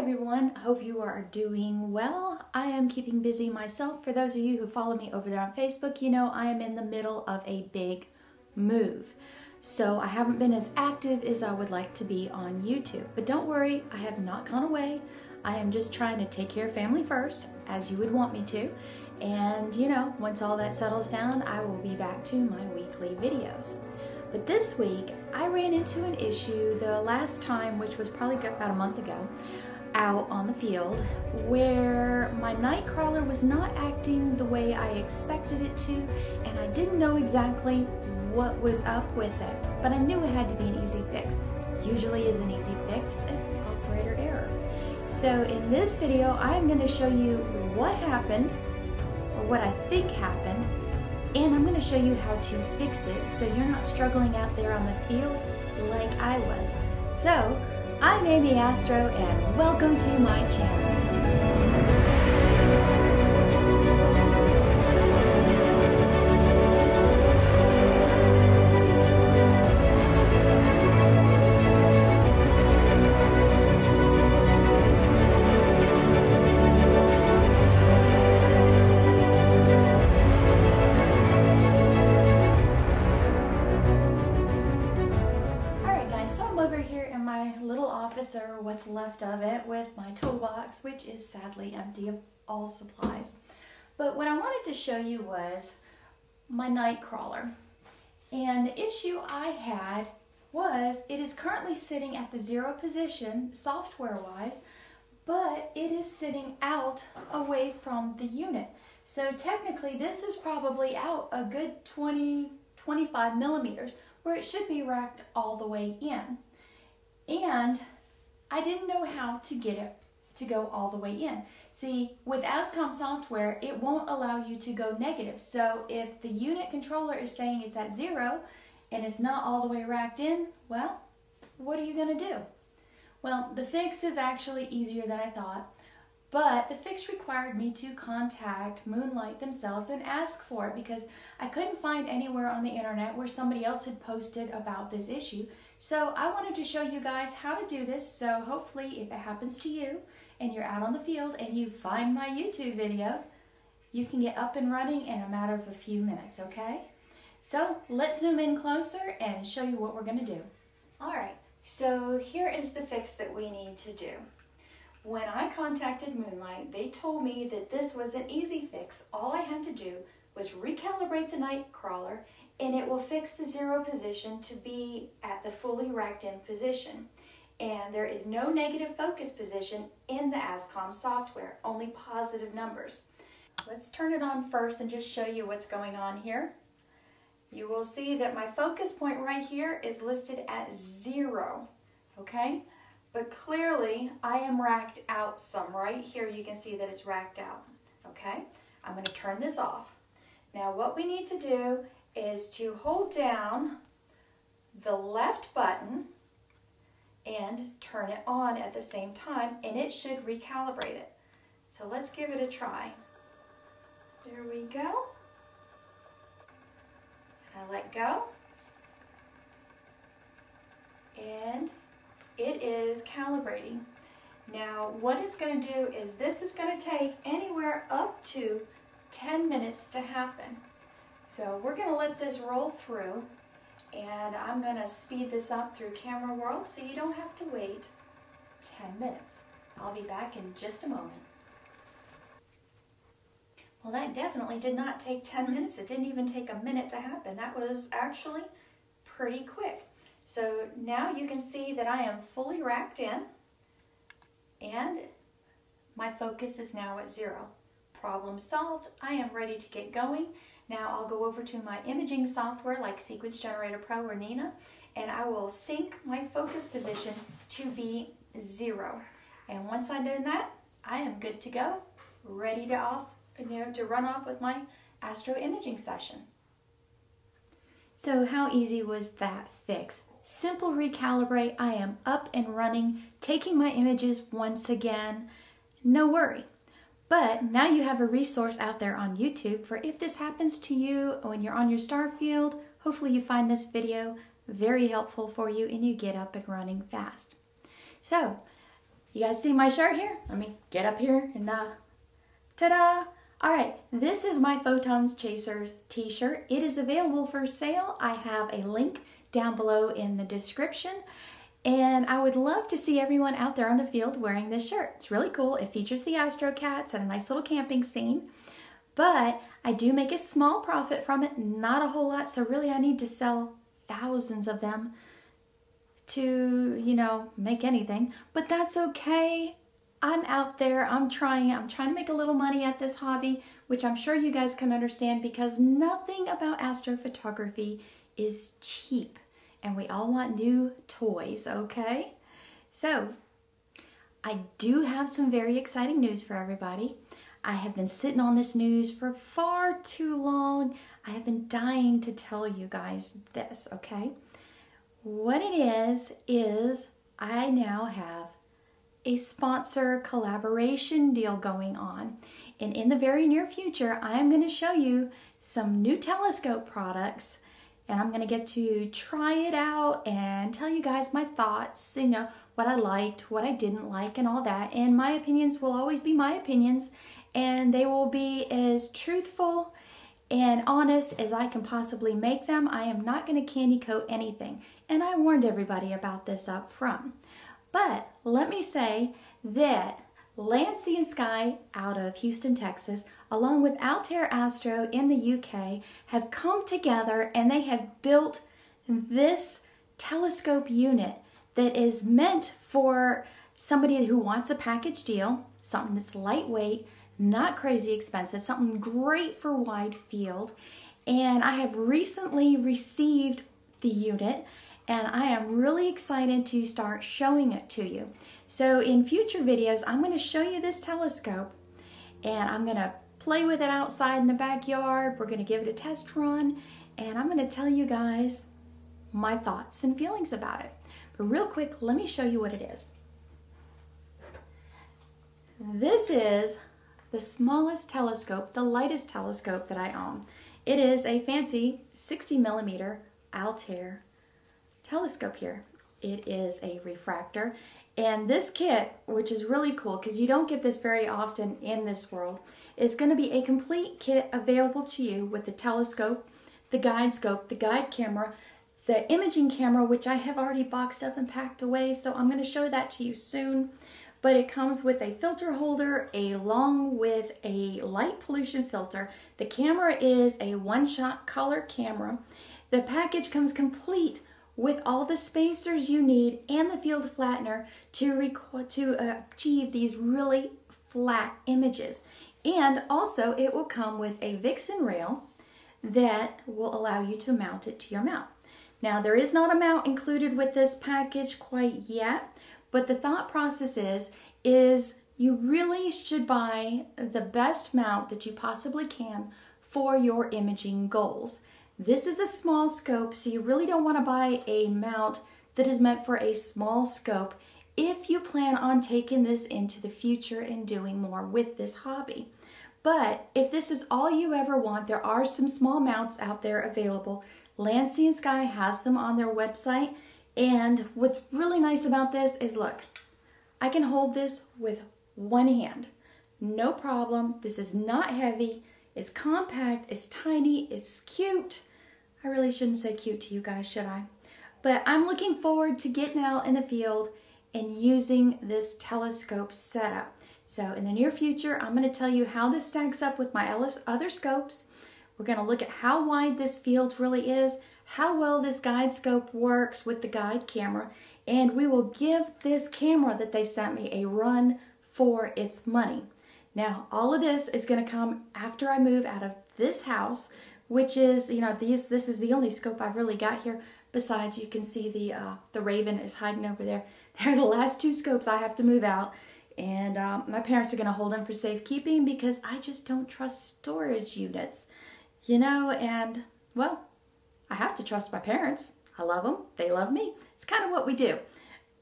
everyone, I hope you are doing well. I am keeping busy myself. For those of you who follow me over there on Facebook, you know I am in the middle of a big move. So I haven't been as active as I would like to be on YouTube. But don't worry, I have not gone away. I am just trying to take care of family first, as you would want me to. And you know, once all that settles down, I will be back to my weekly videos. But this week, I ran into an issue the last time, which was probably about a month ago, out on the field, where my NiteCrawler was not acting the way I expected it to, and I didn't know exactly what was up with it. But I knew it had to be an easy fix. Usually is an easy fix, it's operator error. So in this video, I'm going to show you what happened, or what I think happened, and I'm going to show you how to fix it so you're not struggling out there on the field like I was. So, I'm Amy Astro and welcome to my channel. What's left of it with my toolbox, which is sadly empty of all supplies. But what I wanted to show you was my NiteCrawler. And the issue I had was it is currently sitting at the zero position software wise, but it is sitting out away from the unit. So technically this is probably out a good 20, 25 millimeters where it should be racked all the way in. And I didn't know how to get it to go all the way in. See, with ASCOM software, it won't allow you to go negative. So if the unit controller is saying it's at zero and it's not all the way racked in, well, what are you gonna do? Well, the fix is actually easier than I thought, but the fix required me to contact Moonlite themselves and ask for it because I couldn't find anywhere on the internet where somebody else had posted about this issue. So I wanted to show you guys how to do this. So hopefully if it happens to you and you're out on the field and you find my YouTube video, you can get up and running in a matter of a few minutes, okay? So let's zoom in closer and show you what we're gonna do. All right, so here is the fix that we need to do. When I contacted Moonlite, they told me that this was an easy fix. All I had to do was recalibrate the NiteCrawler and it will fix the zero position to be at the fully racked in position. And there is no negative focus position in the ASCOM software, only positive numbers. Let's turn it on first and just show you what's going on here. You will see that my focus point right here is listed at zero, okay? But clearly I am racked out some. Right here you can see that it's racked out, okay? I'm gonna turn this off. Now what we need to do is to hold down the left button and turn it on at the same time and it should recalibrate it. So let's give it a try. There we go. I let go. And it is calibrating. Now what it's going to do is this is going to take anywhere up to 10 minutes to happen. So we're going to let this roll through and I'm going to speed this up through Camera World so you don't have to wait 10 minutes. I'll be back in just a moment. Well, that definitely did not take 10 minutes. It didn't even take a minute to happen. That was actually pretty quick. So now you can see that I am fully racked in and my focus is now at zero. Problem solved. I am ready to get going. Now I'll go over to my imaging software like Sequence Generator Pro or Nina and I will sync my focus position to be zero. And once I've done that, I am good to go, ready to off, you know, to run off with my astro imaging session. So how easy was that fix? Simple recalibrate, I am up and running, taking my images once again, no worry. But now you have a resource out there on YouTube for if this happens to you when you're on your star field, hopefully you find this video very helpful for you and you get up and running fast. So You guys see my shirt here? Let me get up here and uh, ta-da! All right, this is my Photons Chasers t-shirt. It is available for sale. I have a link down below in the description. And I would love to see everyone out there on the field wearing this shirt. It's really cool. It features the Astro Cats and a nice little camping scene. But I do make a small profit from it, not a whole lot. So really I need to sell thousands of them to, you know, make anything. But that's okay. I'm out there, I'm trying, I'm trying to make a little money at this hobby, which I'm sure you guys can understand because nothing about astrophotography is cheap and we all want new toys, okay? So, I do have some very exciting news for everybody. I have been sitting on this news for far too long. I have been dying to tell you guys this, okay? What it is, is I now have a sponsor collaboration deal going on. And in the very near future, I'm going to show you some new telescope products and I'm to get to try it out and tell you guys my thoughts, you know, what I liked, what I didn't like, and all that. And my opinions will always be my opinions, and they will be as truthful and honest as I can possibly make them. I am not to candy coat anything, and I warned everybody about this up front. But let me say that Sea and Sky out of Houston, Texas, along with Altair Astro in the UK, have come together and they have built this telescope unit that is meant for somebody who wants a package deal, something that's lightweight, not crazy expensive, something great for wide field. And I have recently received the unit and I am really excited to start showing it to you. So in future videos, I'm going to show you this telescope and I'm going to play with it outside in the backyard. We're going to give it a test run and I'm going to tell you guys my thoughts and feelings about it. But real quick, let me show you what it is. This is the smallest telescope, the lightest telescope that I own. It is a fancy 60 millimeter Altair telescope here. It is a refractor. And this kit, which is really cool because you don't get this very often in this world, is going to be a complete kit available to you with the telescope, the guide scope, the guide camera, the imaging camera, which I have already boxed up and packed away, so I'm going to show that to you soon. But it comes with a filter holder along with a light pollution filter. The camera is a one-shot color camera. The package comes complete with all the spacers you need and the field flattener to, to uh, achieve these really flat images. And also it will come with a Vixen rail that will allow you to mount it to your mount. Now there is not a mount included with this package quite yet, but the thought process is, is you really should buy the best mount that you possibly can for your imaging goals. This is a small scope, so you really don't want to buy a mount that is meant for a small scope if you plan on taking this into the future and doing more with this hobby. But if this is all you ever want, there are some small mounts out there available. And Sky has them on their website. And what's really nice about this is look, I can hold this with one hand. No problem. This is not heavy. It's compact. It's tiny. It's cute. I really shouldn't say cute to you guys, should I? But I'm looking forward to getting out in the field and using this telescope setup. So in the near future, I'm going to tell you how this stacks up with my other scopes. We're going to look at how wide this field really is, how well this guide scope works with the guide camera, and we will give this camera that they sent me a run for its money. Now, all of this is going to come after I move out of this house which is, you know, these this is the only scope I've really got here. Besides, you can see the uh, the Raven is hiding over there. They're the last two scopes I have to move out. And um, my parents are going to hold them for safekeeping because I just don't trust storage units. You know, and, well, I have to trust my parents. I love them. They love me. It's kind of what we do.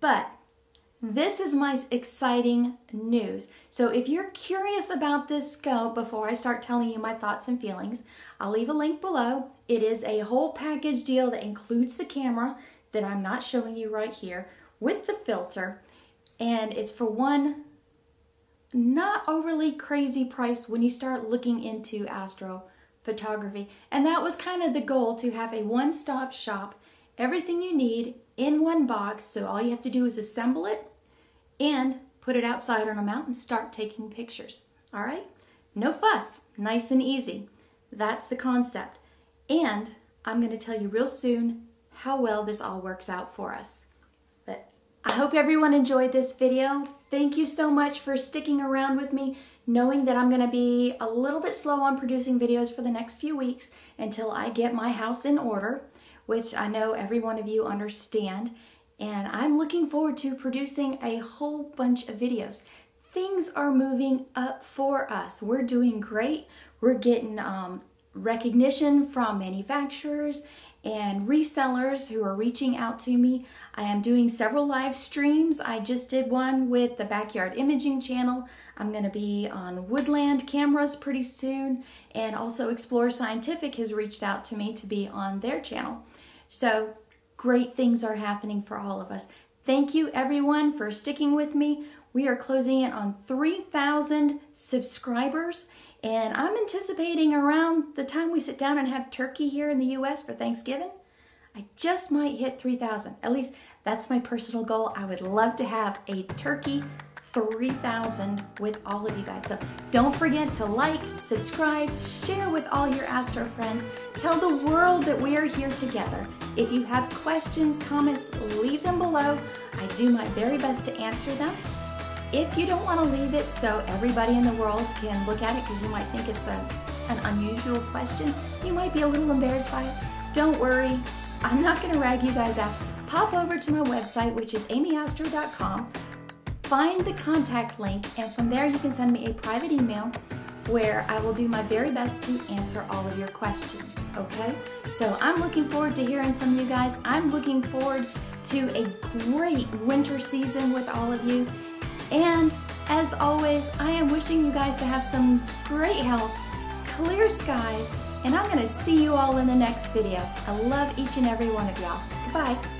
But this is my exciting news. So if you're curious about this scope before I start telling you my thoughts and feelings, I'll leave a link below. It is a whole package deal that includes the camera that I'm not showing you right here with the filter. and it's for one not overly crazy price when you start looking into astrophotography. And that was kind of the goal to have a one-stop shop, everything you need in one box. So all you have to do is assemble it and put it outside on a mountain, and start taking pictures. All right? No fuss, nice and easy. That's the concept. And I'm going to tell you real soon how well this all works out for us. But I hope everyone enjoyed this video. Thank you so much for sticking around with me, knowing that I'm going to be a little bit slow on producing videos for the next few weeks until I get my house in order, which I know every one of you understand. And I'm looking forward to producing a whole bunch of videos. Things are moving up for us. We're doing great. We're getting um, recognition from manufacturers and resellers who are reaching out to me. I am doing several live streams. I just did one with the Backyard Imaging channel. I'm going to be on Woodland cameras pretty soon. And also Explore Scientific has reached out to me to be on their channel. So great things are happening for all of us. Thank you everyone for sticking with me. We are closing in on 3,000 subscribers and I'm anticipating around the time we sit down and have turkey here in the US for Thanksgiving, I just might hit 3,000. At least that's my personal goal. I would love to have a turkey 3,000 with all of you guys. So don't forget to like, subscribe, share with all your Astro friends. Tell the world that we are here together. If you have questions, comments, leave them below. I do my very best to answer them. If you don't want to leave it so everybody in the world can look at it because you might think it's a, an unusual question, you might be a little embarrassed by it, don't worry. I'm not going to rag you guys out. Pop over to my website, which is amyastro.com, find the contact link, and from there you can send me a private email where I will do my very best to answer all of your questions, okay? So I'm looking forward to hearing from you guys. I'm looking forward to a great winter season with all of you. And as always, I am wishing you guys to have some great health, clear skies, and I'm to see you all in the next video. I love each and every one of y'all. Goodbye.